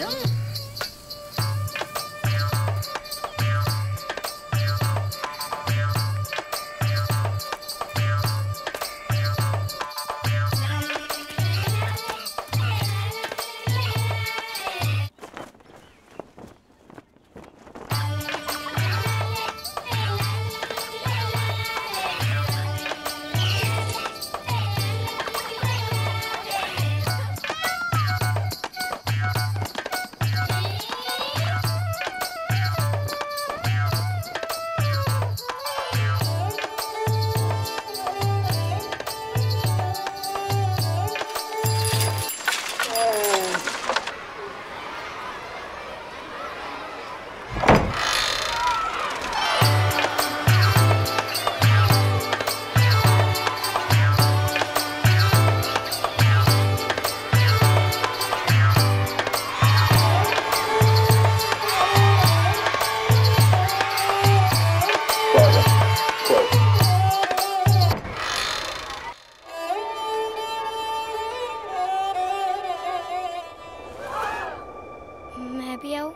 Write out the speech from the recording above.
Don't Gabriel.